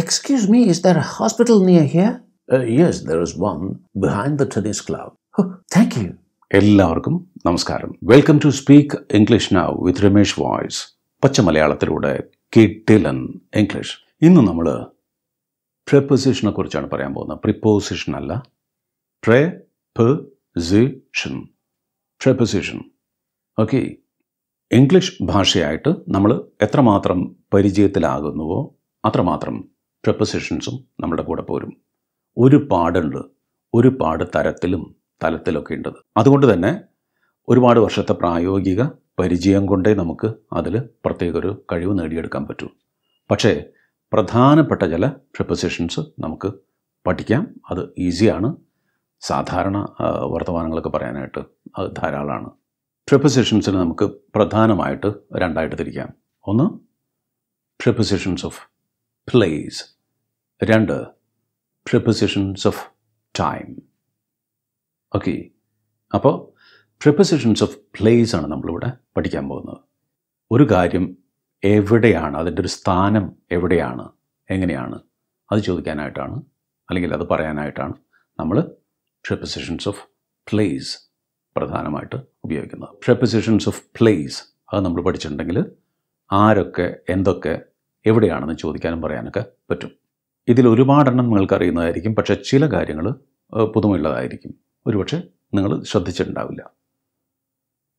Excuse me, is there a hospital near here? Uh, yes, there is one behind the tennis club. Oh, thank you. എല്ലാവർക്കും നമസ്കാരം. Welcome to speak English now with Ramesh voice പച്ച മലയാളത്തിലൂടെ കിട്ടിലൻ English ഇന്ന് നമ്മൾ പ്രിപ്പോസിഷനെ കുറിച്ചാണ് പറയാൻ പോകുന്നത്. Preposition അല്ല. ട്രേ പൊസിഷൻ പ്രിപ്പോസിഷൻ ഓക്കെ ഇംഗ്ലീഷ് ഭാഷയായിട്ട് നമ്മൾ എത്രമാത്രം പരിചയത്തിലാകുന്നുവോ അത്രമാത്രം പ്രിപ്പോസിഷൻസും നമ്മുടെ കൂടെ പോരും. ഒരു പാടുണ്ട് ഒരു ഒരുപാട് തരത്തിലും തലത്തിലൊക്കെ ഉണ്ട്. അതുകൊണ്ട് തന്നെ ഒരുപാട് വർഷത്തെ പ്രായോഗിക പരിചയം കൊണ്ടേ നമുക്ക് അതിൽ പ്രത്യേക ഒരു കഴിവ് നേടിയെടുക്കാൻ പറ്റൂ. പക്ഷേ പ്രധാനപ്പെട്ട ചില പ്രിപ്പസിഷൻസ് നമുക്ക് പഠിക്കാം. അത് ഈസിയാണ് സാധാരണ വർത്തമാനങ്ങളൊക്കെ പറയാനായിട്ട് അത് ധാരാളമാണ്. പ്രിപ്പസിഷൻസിന് നമുക്ക് പ്രധാനമായിട്ട് രണ്ടായിട്ട് തിരിക്കാം. ഒന്ന് പ്രിപ്പസിഷൻസ് ഓഫ് പ്ലേസ് രണ്ട് പ്രിപ്പസിഷൻസ് ഓഫ് ടൈം ഓക്കെ അപ്പോൾ പ്രിപ്പസിഷൻസ് ഓഫ് പ്ലേസ് ആണ് നമ്മളിവിടെ പഠിക്കാൻ പോകുന്നത്. ഒരു കാര്യം എവിടെയാണ് അതിന്റെ ഒരു സ്ഥാനം എവിടെയാണ് എങ്ങനെയാണ് അത് ചോദിക്കാനായിട്ടാണ് അല്ലെങ്കിൽ അത് പറയാനായിട്ടാണ് നമ്മൾ പ്രിപ്പസിഷൻസ് ഓഫ് പ്ലേസ് പ്രധാനമായിട്ട് ഉപയോഗിക്കുന്നത്. പ്രിപ്പസിഷൻസ് ഓഫ് പ്ലേസ് അത് നമ്മൾ പഠിച്ചിട്ടുണ്ടെങ്കിൽ ആരൊക്കെ എന്തൊക്കെ എവിടെയാണെന്ന് ചോദിക്കാനും പറയാനൊക്കെ പറ്റും. ഇതിൽ ഒരുപാടെണ്ണം നിങ്ങൾക്ക് അറിയുന്നതായിരിക്കും പക്ഷെ ചില കാര്യങ്ങൾ പുതുമയുള്ളതായിരിക്കും. ഒരുപക്ഷെ നിങ്ങൾ ശ്രദ്ധിച്ചിട്ടുണ്ടാവില്ല.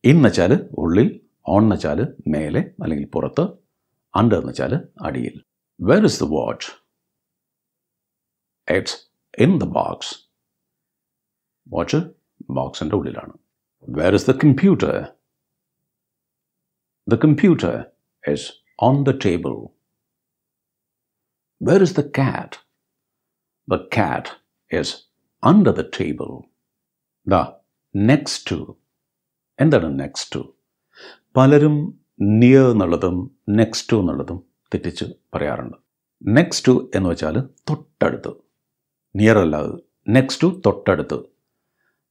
ഇൻ എന്നുവെച്ചാൽ ഉള്ളിൽ ഓൺ എന്നുവെച്ചാൽ മേലെ അല്ലെങ്കിൽ പുറത്ത് അണ്ടർ എന്നുവെച്ചാൽ അടിയിൽ. Where is the watch it's in the box watch ബോക്സിന്റെ ഉള്ളിലാണ്. Where is the computer the computer is on the table where is the cat? The cat is under the table. The next to. എന്താണ് next to പലരും near എന്നുള്ളതും next to എന്നുള്ളതും തെറ്റിച്ച് പറയാറുണ്ട്. Next to എന്ന് വെച്ചാൽ തൊട്ടടുത്ത്. നിയർ അല്ലാതെ നെക്സ്റ്റ് ടു തൊട്ടടുത്ത്.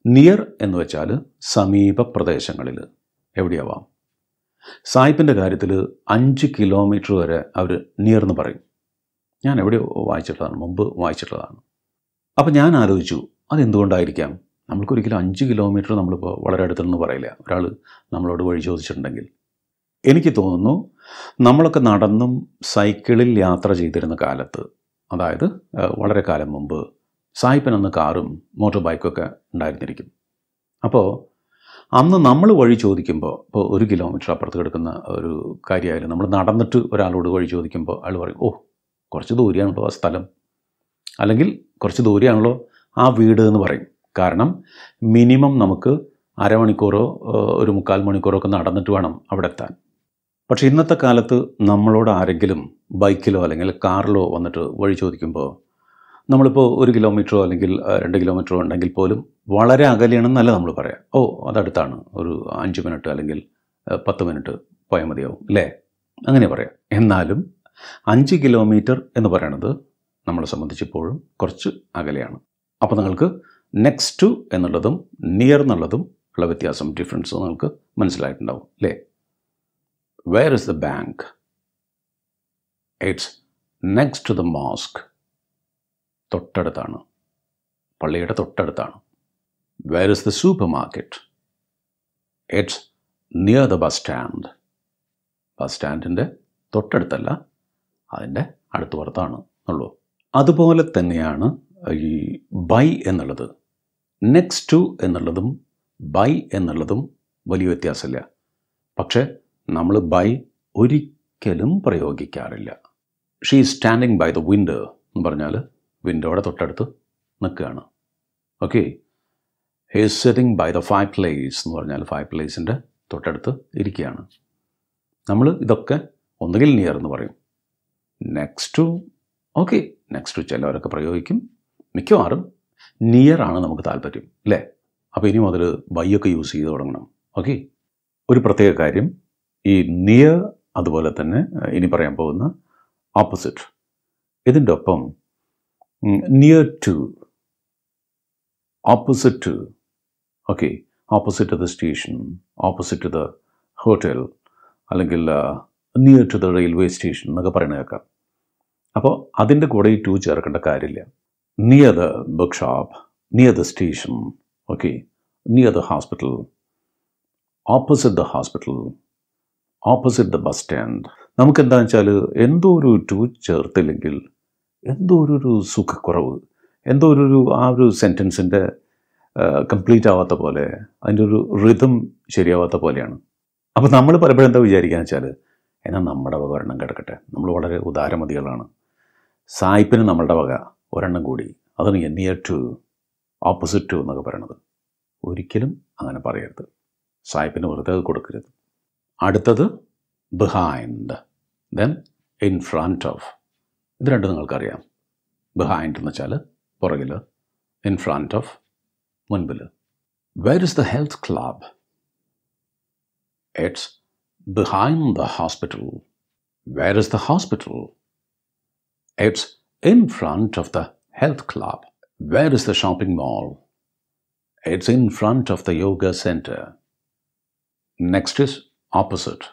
നിയർ എന്ന് വെച്ചാൽ സമീപ പ്രദേശങ്ങളിൽ. എവിടെയാവാം? സായിപ്പിന്റെ കാര്യത്തിൽ അഞ്ച് കിലോമീറ്റർ വരെ അവർ നിയർ എന്ന് പറയും. ഞാൻ എവിടെയോ വായിച്ചിട്ടുള്ളതാണ്? മുമ്പ് വായിച്ചിട്ടുള്ളതാണ്. അപ്പം ഞാൻ ആലോചിച്ചു അതെന്തുകൊണ്ടായിരിക്കാം? നമ്മൾക്കൊരിക്കലും അഞ്ച് കിലോമീറ്റർ നമ്മളിപ്പോൾ വളരെ അടുത്തുനിന്ന് പറയില്ല. ഒരാൾ നമ്മളോട് വഴി ചോദിച്ചിട്ടുണ്ടെങ്കിൽ. എനിക്ക് തോന്നുന്നു നമ്മളൊക്കെ നടന്നും സൈക്കിളിൽ യാത്ര ചെയ്തിരുന്ന കാലത്ത് അതായത് വളരെ കാലം മുമ്പ് എന്ന കാറും മോട്ടോർ ബൈക്കൊക്കെ ഉണ്ടായിരുന്നിരിക്കും. അപ്പോൾ അന്ന് നമ്മൾ വഴി ചോദിക്കുമ്പോൾ ഇപ്പോൾ ഒരു കിലോമീറ്റർ അപ്പുറത്ത് കിടക്കുന്ന ഒരു കാര്യമായാലും നമ്മൾ നടന്നിട്ട് ഒരാളോട് വഴി ചോദിക്കുമ്പോൾ അയാൾ പറയും ഓ കുറച്ച് ദൂരെയാണല്ലോ ആ സ്ഥലം. അല്ലെങ്കിൽ കുറച്ച് ദൂരെയാണല്ലോ ആ വീട് എന്ന് പറയും. കാരണം മിനിമം നമുക്ക് അരമണിക്കൂറോ ഒരു മുക്കാൽ മണിക്കൂറോ ഒക്കെ നടന്നിട്ട് വേണം അവിടെ എത്താൻ പക്ഷേ ഇന്നത്തെ കാലത്ത് നമ്മളോട് ആരെങ്കിലും ബൈക്കിലോ അല്ലെങ്കിൽ കാറിലോ വന്നിട്ട് വഴി ചോദിക്കുമ്പോൾ നമ്മളിപ്പോൾ ഒരു കിലോമീറ്ററോ അല്ലെങ്കിൽ രണ്ട് കിലോമീറ്ററോ ഉണ്ടെങ്കിൽ പോലും വളരെ അകലെയാണെന്നല്ല നമ്മൾ പറയാം. ഓ അതടുത്താണ്. ഒരു അഞ്ച് മിനിറ്റ് അല്ലെങ്കിൽ പത്ത് മിനിറ്റ് പോയാൽ മതിയാവും അല്ലേ? അങ്ങനെ പറയാം. എന്നാലും അഞ്ച് കിലോമീറ്റർ എന്ന് പറയുന്നത് നമ്മളെ സംബന്ധിച്ചിപ്പോഴും കുറച്ച് അകലെയാണ്. അപ്പോൾ നിങ്ങൾക്ക് നെക്സ്റ്റ് ടു എന്നുള്ളതും നിയർ എന്നുള്ളതും ഉള്ള വ്യത്യാസം ഡിഫറൻസ് നിങ്ങൾക്ക് മനസ്സിലായിട്ടുണ്ടാവും അല്ലേ? Where is the bank it's next to the mosque തൊട്ടടുത്താണ്. പള്ളിയുടെ തൊട്ടടുത്താണ്. Where is the super market it's near the bus stand bus സ്റ്റാൻഡിന്റെ തൊട്ടടുത്തല്ല അതിന്റെ അടുത്ത വർത്താണ് ഉള്ളൂ. അതുപോലെ തന്നെയാണ് ഈ ബൈ എന്നുള്ളത്. നെക്സ്റ്റ് ടു എന്നുള്ളതും ബൈ എന്നുള്ളതും വലിയ വ്യത്യാസമില്ല. പക്ഷേ നമ്മൾ ബൈ ഒരിക്കലും പ്രയോഗിക്കാറില്ല. She standing by the window എന്ന് പറഞ്ഞാൽ വിൻഡോയുടെ തൊട്ടടുത്ത് നിൽക്കുകയാണ്. Okay he is sitting by the five place എന്ന് പറഞ്ഞാൽ ഫൈവ് പ്ലേസിന്റെ തൊട്ടടുത്ത് ഇരിക്കുകയാണ്. നമ്മൾ ഇതൊക്കെ ഒന്നുകിൽ നിയർ എന്ന് പറയും. നെക്സ്റ്റ് ഓക്കെ നെക്സ്റ്റ് ചിലവരൊക്കെ പ്രയോഗിക്കും. മിക്കവാറും നിയർ ആണ് നമുക്ക് താല്പര്യം അല്ലേ അപ്പോൾ ഇനി മുതൽ ബൈയൊക്കെ യൂസ് ചെയ്ത് തുടങ്ങണം ഓക്കെ ഒരു പ്രത്യേക കാര്യം ഈ നിയർ അതുപോലെ തന്നെ ഇനി പറയാൻ പോകുന്ന ഓപ്പോസിറ്റ് ഇതിന്റെ ഒപ്പം near to opposite to okay opposite the station opposite the hotel അല്ലെങ്കിൽ near to the railway station എന്നൊക്കെ പറയണ കേൾക്കാം. അപ്പോൾ അതിന്റെ കൂടെ ഈ ടു ചേർക്കേണ്ട കാര്യമില്ല. Near the book shop near the station okay near the hospital opposite the hospital opposite the bus stand നമുക്ക് എന്താണെന്ന് വെച്ചാൽ എന്തോ ഒരു ടു ചേർത്തില്ലെങ്കിൽ എന്തോ ഒരു സുഖക്കുറവ് എന്തോ ഒരു ആ ഒരു സെന്റൻസിന്റെ കംപ്ലീറ്റ് ആവാത്ത പോലെ അതിന്റെ ഒരു റിതം ശരിയാവാത്ത പോലെയാണ്. അപ്പോൾ നമ്മൾ പലപ്പോഴും എന്താ വിചാരിക്കുക വെച്ചാൽ എന്നാൽ നമ്മുടെ വക ഒരെണ്ണം കിടക്കട്ടെ നമ്മൾ വളരെ ഉദാരമതികളാണ്. സായിപ്പിന് നമ്മളുടെ വക ഒരെണ്ണം കൂടി. അതാണ് നിയർ ടു ഓപ്പോസിറ്റ് ടു എന്നൊക്കെ പറയണത്. ഒരിക്കലും അങ്ങനെ പറയരുത്. സായിപ്പിന് വെറുതെ അത് കൊടുക്കരുത്. അടുത്തത് behind then in front of ഇത് രണ്ടും നിങ്ങൾക്കറിയാം. ബിഹൈൻഡ് എന്ന് വെച്ചാൽ പുറകിൽ ഇൻ ഫ്രണ്ട് ഓഫ് മുൻപിൽ where is the health club it's behind the hospital where is the hospital it's in front of the health club where is the shopping mall it's in front of the yoga centre next is opposite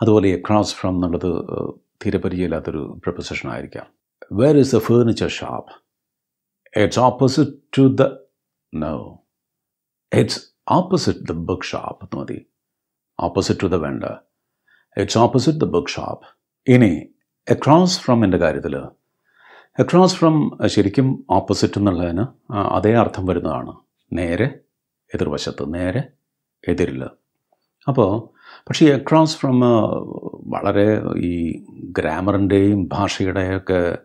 അതുപോലെ across from എന്നുള്ളത് ഏഹ്, തീരെ പരിചയമില്ലാത്തൊരു proposition ആയിരിക്കാം. Where is the furniture shop it's opposite to the no it's opposite the book shop എന്ന് മതി. Opposite to the വെണ്ട it's opposite the book shop ഇനി അക്രോസ് ഫ്രം എന്റെ കാര്യത്തിൽ അക്രോസ് ഫ്രം ശരിക്കും ഓപ്പോസിറ്റ് എന്നുള്ളതിന് അതേ അർത്ഥം വരുന്നതാണ്. നേരെ എതിർവശത്ത്. നേരെ എതിരിൽ അപ്പോൾ പക്ഷേ അക്രോസ് ഫ്രം വളരെ ഈ ഗ്രാമറിന്റെയും ഭാഷയുടെയൊക്കെ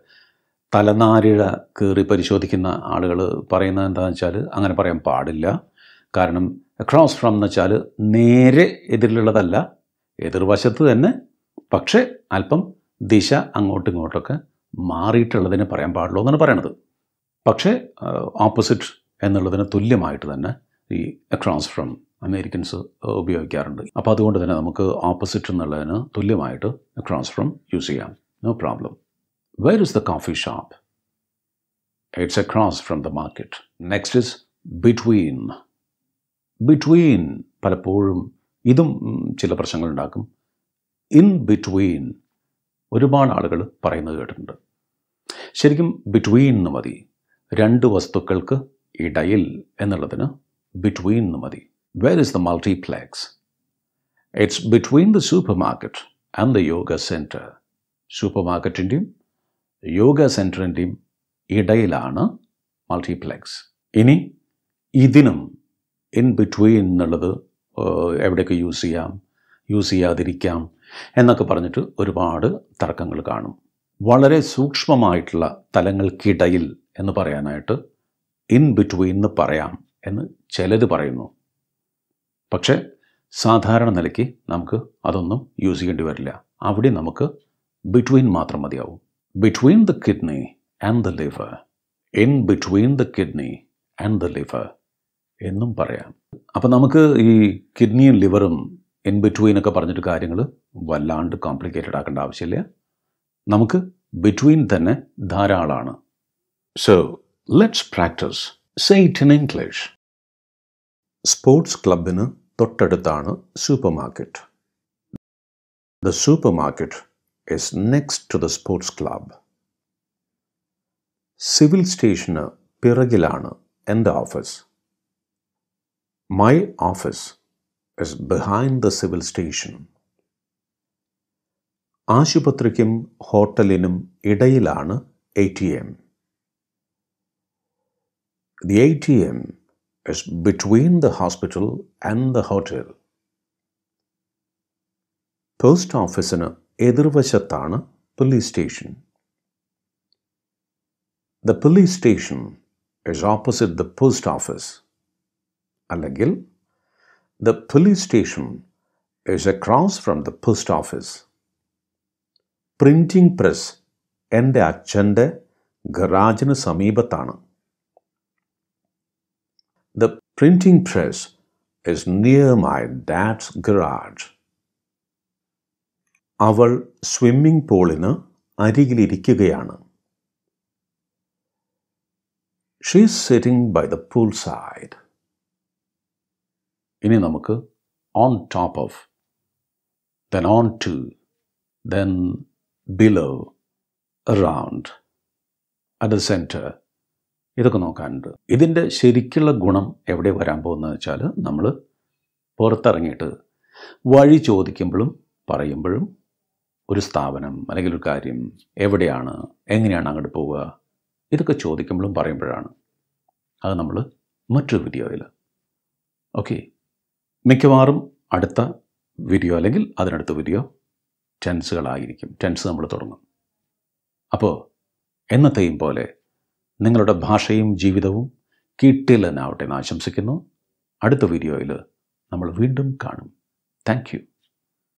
തലനാരിഴ കീറി പരിശോധിക്കുന്ന ആളുകൾ പറയുന്നത് എന്താണെന്ന് വെച്ചാൽ അങ്ങനെ പറയാൻ പാടില്ല. കാരണം അക്രോസ് ഫ്രം എന്ന് വെച്ചാൽ നേരെ എതിരിലുള്ളതല്ല എതിർവശത്ത് തന്നെ. പക്ഷേ അല്പം ദിശ അങ്ങോട്ടും ഇങ്ങോട്ടൊക്കെ മാറിയിട്ടുള്ളതിനെ പറയാൻ പാടുള്ളൂ എന്നാണ് പറയണത്. പക്ഷേ ഓപ്പോസിറ്റ് എന്നുള്ളതിന് തുല്യമായിട്ട് തന്നെ ഈ അക്രോസ് ഫ്രം അമേരിക്കൻസ് ഉപയോഗിക്കാറുണ്ട്. അപ്പോൾ അതുകൊണ്ട് തന്നെ നമുക്ക് ഓപ്പോസിറ്റ് എന്നുള്ളതിന് തുല്യമായിട്ട് അക്രോസ് ഫ്രം യൂസ് ചെയ്യാം. No problem where is the coffee shop it's across from the market next is between between പലപ്പോഴും ഇതും ചില പ്രശ്നങ്ങളുണ്ടാക്കും. ഇൻ ബിറ്റ്വീൻ ഒരുപാട് ആളുകൾ പറയുന്നത് കേട്ടിട്ടുണ്ട്. ശരിക്കും ബിറ്റ്വീൻ എന്ന് മതി. രണ്ട് വസ്തുക്കൾക്ക് ഇടയിൽ എന്നുള്ളതിന് ബിറ്റ്വീൻ എന്ന് മതി. Where is the multiplex it's between the supermarket and the yoga centre super മാർക്കറ്റിന്റെയും യോഗ സെന്ററിന്റെയും ഇടയിലാണ് മൾട്ടിപ്ലെക്സ് ഇനി ഇതിനും ഇൻ ബിറ്റ്വീൻ എന്നുള്ളത് എവിടെയൊക്കെ യൂസ് ചെയ്യാം യൂസ് ചെയ്യാതിരിക്കാം എന്നൊക്കെ പറഞ്ഞിട്ട് ഒരുപാട് തർക്കങ്ങൾ കാണും. വളരെ സൂക്ഷ്മമായിട്ടുള്ള തലങ്ങൾക്കിടയിൽ എന്ന് പറയാനായിട്ട് ഇൻ ബിറ്റ്വീൻ എന്ന് പറയാം എന്ന് ചിലത് പറയുന്നു. പക്ഷേ സാധാരണ നിലയ്ക്ക് നമുക്ക് അതൊന്നും യൂസ് ചെയ്യേണ്ടി വരില്ല. അവിടെ നമുക്ക് ബിറ്റ്വീൻ മാത്രം മതിയാവും. Between the kidney and the liver in between the kidney and the liver എന്നും പറയാം. അപ്പം നമുക്ക് ഈ കിഡ്നിയും ലിവറും ഇൻ ബിറ്റ്വീൻ ഒക്കെ പറഞ്ഞിട്ട് കാര്യങ്ങൾ വല്ലാണ്ട് കോംപ്ലിക്കേറ്റഡ് ആക്കേണ്ട ആവശ്യമില്ല. നമുക്ക് ബിറ്റ്വീൻ തന്നെ ധാരാളമാണ് so let's practice say it in English sports ക്ലബിന് തൊട്ടടുത്താണ് super market the super market is next to the sports club civil സ്റ്റേഷന് പിറകിലാണ് എന്റെ office my office is behind the civil station ആശുപത്രിക്കും ഹോട്ടലിനും ഇടയിലാണ് A T M the A T M is between the hospital and the hotel post ഓഫീസിന് എതിർവശത്താണ് police station the police station is opposite the post office അല്ലെങ്കിൽ the police station is across from the post office printing press എന്റെ അച്ഛന്റെ ഗറാജിന് സമീപത്താണ്. The printing press is near my dad's garage അവൾ swimming പൂളിന് അരികിലിരിക്കുകയാണ്. She's sitting by the poolside ഇനി നമുക്ക് on top of then on to then below around at the centre ഇതൊക്കെ നോക്കാനുണ്ട്. ഇതിന്റെ ശരിക്കുള്ള ഗുണം എവിടെ വരാൻ പോകുന്നത് വെച്ചാൽ നമ്മൾ പുറത്തിറങ്ങിയിട്ട് വഴി ചോദിക്കുമ്പോഴും പറയുമ്പോഴും ഒരു സ്ഥാപനം അല്ലെങ്കിൽ ഒരു കാര്യം എവിടെയാണ് എങ്ങനെയാണ് അങ്ങോട്ട് പോവുക ഇതൊക്കെ ചോദിക്കുമ്പോഴും പറയുമ്പോഴാണ്. അത് നമ്മൾ മറ്റൊരു വീഡിയോയിൽ ഓക്കെ മിക്കവാറും അടുത്ത വീഡിയോ അല്ലെങ്കിൽ അതിനടുത്ത വീഡിയോ ടെൻസുകളായിരിക്കും ടെൻസ് നമ്മൾ തുടങ്ങും. അപ്പോൾ എന്നത്തെയും പോലെ നിങ്ങളുടെ ഭാഷയും ജീവിതവും കിട്ടില്ലെന്നാവട്ടെ എന്ന് ആശംസിക്കുന്നു. അടുത്ത വീഡിയോയിൽ നമ്മൾ വീണ്ടും കാണും. താങ്ക്